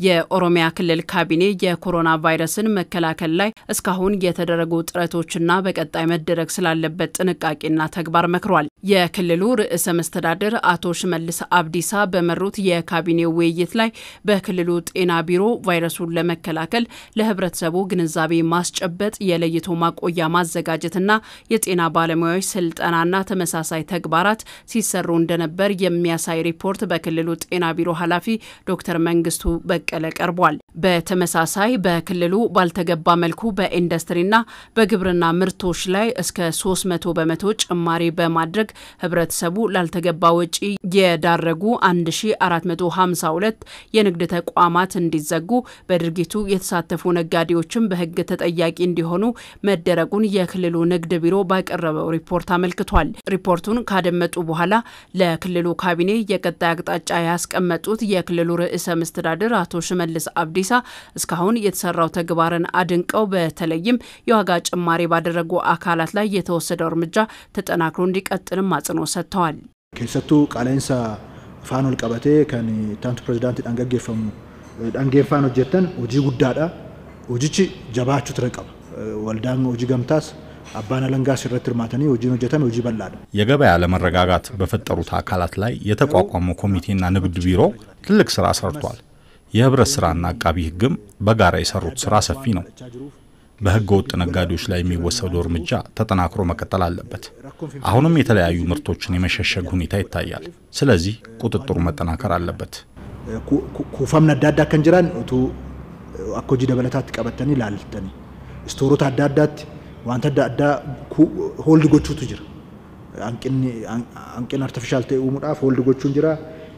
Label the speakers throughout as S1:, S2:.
S1: የኦሮሚያ ክልል ካቢኔ የኮሮና ቫይረስን መከላከል ላይ እስካሁን የተደረጉ ጥረቶችና በቀጣይ መደረግ ስላለበት ጥንቃቄና ተግባር መክሯል። የክልሉ ርዕሰ መስተዳድር አቶ ሽመልስ አብዲሳ በመሩት የካቢኔው ውይይት ላይ በክልሉ ጤና ቢሮ ቫይረሱን ለመከላከል ለሕብረተሰቡ ግንዛቤ ማስጨበጥ፣ የለይቶ ማቆያ ማዘጋጀትና የጤና ባለሙያዎች ስልጠናና ተመሳሳይ ተግባራት ሲሰሩ እንደነበር የሚያሳይ ሪፖርት በክልሉ ጤና ቢሮ ኃላፊ ዶክተር መንግስቱ በቀለ ቀርቧል። በተመሳሳይ በክልሉ ባልተገባ መልኩ በኢንዱስትሪና በግብርና ምርቶች ላይ እስከ 300 በመቶ ጭማሪ በማድረግ ህብረተሰቡ ላልተገባ ወጪ የዳረጉ 1452 የንግድ ተቋማት እንዲዘጉ፣ በድርጊቱ የተሳተፉ ነጋዴዎችም በህግ ተጠያቂ እንዲሆኑ መደረጉን የክልሉ ንግድ ቢሮ ባቀረበው ሪፖርት አመልክቷል። ሪፖርቱን ካደመጡ በኋላ ለክልሉ ካቢኔ የቀጣይ አቅጣጫ ያስቀመጡት የክልሉ ርዕሰ መስተዳድር አቶ ሽመልስ አብዲሳ እስካሁን የተሰራው ተግባርን አድንቀው በተለይም የዋጋ ጭማሪ ባደረጉ አካላት ላይ የተወሰደው እርምጃ ተጠናክሮ እንዲቀጥልም አጽንኦት ሰጥተዋል።
S2: ኬሰቱ ቃለንሳ ፋን ወልቀበቴ ከን ታንቱ ፕሬዚዳንት ዳንገጌፈሙ ዳንጌፋን ሆጀተን ሆጂ ጉዳዳ ሆጂቺ ጀባቹ ትረቀብ ወልዳን ሆጂ ገምታስ abbaan alangaa sirritti irmaatanii hojiin hojjetan hojii bal'aadha
S3: የገበያ አለመረጋጋት በፈጠሩት አካላት ላይ የተቋቋመው ኮሚቴና ንግድ ቢሮ ትልቅ ስራ ሰርቷል። የህብረት ስራና አቃቢ ህግም በጋራ የሰሩት ስራ ሰፊ ነው። በህገ ወጥ ነጋዴዎች ላይ የሚወሰደው እርምጃ ተጠናክሮ መቀጠል አለበት። አሁንም የተለያዩ ምርቶችን የመሸሸግ ሁኔታ ይታያል። ስለዚህ ቁጥጥሩ መጠናከር አለበት።
S2: kufaamna adda addaa kan jiran tu አኮጂ ደበለታት ቀበተኒ ላልተኒ ስቶሮት አዳዳት ዋንተ አዳ ሆልድ ጎቹቱ ጅራ አንቂን አርቲፊሻል ተኡ ሙዳፍ ሆልድ ጎቹን ጅራ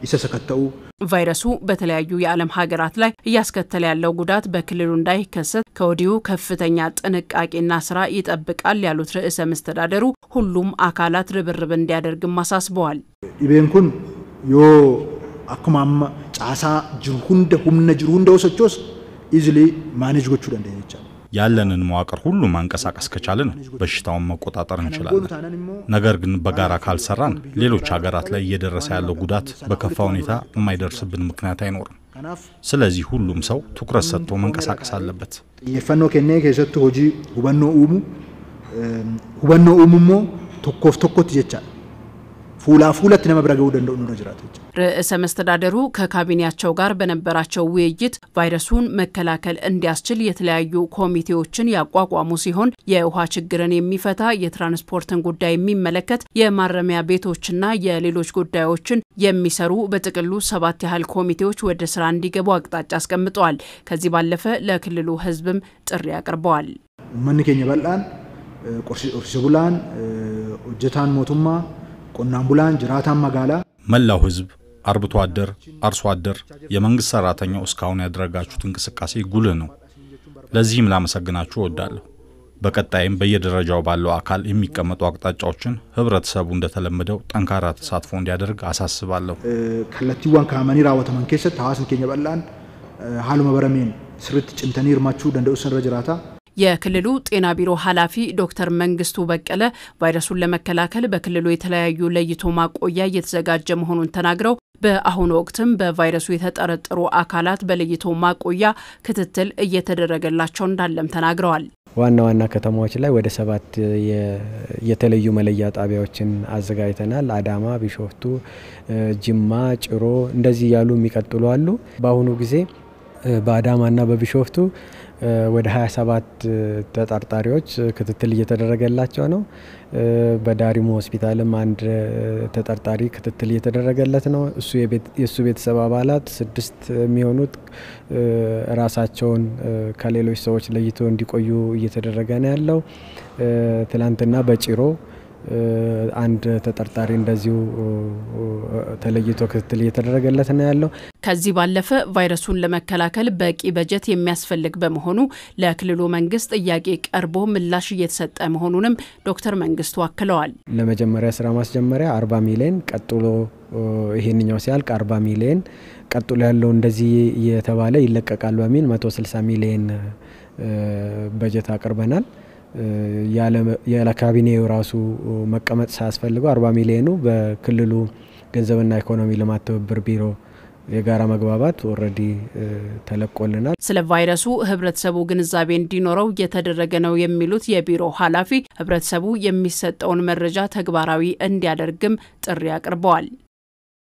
S2: ይሰሰከተው
S1: ቫይረሱ በተለያዩ የዓለም ሀገራት ላይ እያስከተለ ያለው ጉዳት በክልሉ እንዳይከሰት ከወዲሁ ከፍተኛ ጥንቃቄና ስራ ይጠብቃል ያሉት ርዕሰ መስተዳደሩ ሁሉም አካላት ርብርብ እንዲያደርግም አሳስበዋል።
S2: ዲቤን ኩን ዮ አኩማማ ጫሳ ጅሩ ሁንደ ሁምነ ጅሩ ሁንደ ወሰቾስ ኢዝሊ ማኔጅ ጎቹ ደንደ
S3: ያለንን መዋቅር ሁሉ ማንቀሳቀስ ከቻልን በሽታውን መቆጣጠር እንችላለን። ነገር ግን በጋራ ካልሰራን ሌሎች ሀገራት ላይ እየደረሰ ያለው ጉዳት በከፋ ሁኔታ የማይደርስብን ምክንያት አይኖርም። ስለዚህ ሁሉም ሰው ትኩረት ሰጥቶ መንቀሳቀስ አለበት።
S2: xiyyeeffannoo kennee keessatti hojii hubannoo uumu hubannoo uumummoo tokkoof tokkotti jechaadha. fuulaa fuulatti nama bira ga'uu danda'u nurra jechuudha.
S1: ርዕሰ መስተዳደሩ ከካቢኔያቸው ጋር በነበራቸው ውይይት ቫይረሱን መከላከል እንዲያስችል የተለያዩ ኮሚቴዎችን ያቋቋሙ ሲሆን የውሃ ችግርን የሚፈታ የትራንስፖርትን ጉዳይ የሚመለከት የማረሚያ ቤቶችና የሌሎች ጉዳዮችን የሚሰሩ በጥቅሉ ሰባት ያህል ኮሚቴዎች ወደ ስራ እንዲገቡ አቅጣጫ አስቀምጠዋል። ከዚህ ባለፈ ለክልሉ ሕዝብም ጥሪ አቅርበዋል።
S2: keenya bal'aan qorsise bulaan hojjetaan mootummaa qonnaan bulaan jiraataan magaalaa
S3: መላው ህዝብ፣ አርብቶ አደር፣ አርሶ አደር፣ የመንግስት ሰራተኛው እስካሁን ያደረጋችሁት እንቅስቃሴ ጉልህ ነው። ለዚህም ላመሰግናችሁ እወዳለሁ። በቀጣይም በየደረጃው ባለው አካል የሚቀመጡ አቅጣጫዎችን ህብረተሰቡ እንደተለመደው ጠንካራ ተሳትፎ እንዲያደርግ አሳስባለሁ።
S2: kaa'amanii raawwataman keessatti hawaasni keenya bal'aan haaluma barameen sirriitti cimtanii hirmaachuu danda'u irra jiraata.
S1: የክልሉ ጤና ቢሮ ኃላፊ ዶክተር መንግስቱ በቀለ ቫይረሱን ለመከላከል በክልሉ የተለያዩ ለይቶ ማቆያ እየተዘጋጀ መሆኑን ተናግረው በአሁኑ ወቅትም በቫይረሱ የተጠረጠሩ አካላት በለይቶ ማቆያ ክትትል እየተደረገላቸው እንዳለም ተናግረዋል።
S4: ዋና ዋና ከተማዎች ላይ ወደ ሰባት የተለዩ መለያ ጣቢያዎችን አዘጋጅተናል። አዳማ፣ ቢሾፍቱ፣ ጅማ፣ ጭሮ እንደዚህ እያሉ የሚቀጥሉ አሉ። በአሁኑ ጊዜ በአዳማና በቢሾፍቱ ወደ 27 ተጠርጣሪዎች ክትትል እየተደረገላቸው ነው። በዳሪሞ ሆስፒታልም አንድ ተጠርጣሪ ክትትል እየተደረገለት ነው። እሱ የእሱ ቤተሰብ አባላት ስድስት የሚሆኑት ራሳቸውን ከሌሎች ሰዎች ለይቶ እንዲቆዩ እየተደረገ ነው ያለው። ትላንትና በጭሮ አንድ ተጠርጣሪ እንደዚሁ ተለይቶ ክትትል እየተደረገለት ነው ያለው።
S1: ከዚህ ባለፈ ቫይረሱን ለመከላከል በቂ በጀት የሚያስፈልግ በመሆኑ ለክልሉ መንግስት ጥያቄ ቀርቦ ምላሽ እየተሰጠ መሆኑንም ዶክተር መንግስቱ አክለዋል።
S4: ለመጀመሪያ ስራ ማስጀመሪያ 40 ሚሊዮን ቀጥሎ ይሄንኛው ሲያልቅ 40 ሚሊዮን ቀጥሎ ያለው እንደዚህ እየተባለ ይለቀቃል በሚል 160 ሚሊዮን በጀት አቅርበናል። ያለ ካቢኔው ራሱ መቀመጥ ሳያስፈልገው 40 ሚሊዮኑ በክልሉ ገንዘብና ኢኮኖሚ ልማት ትብብር ቢሮ የጋራ መግባባት already ተለቆልናል።
S1: ስለ ቫይረሱ ህብረተሰቡ ግንዛቤ እንዲኖረው እየተደረገ ነው የሚሉት የቢሮ ኃላፊ ህብረተሰቡ የሚሰጠውን መረጃ ተግባራዊ እንዲያደርግም ጥሪ አቅርበዋል።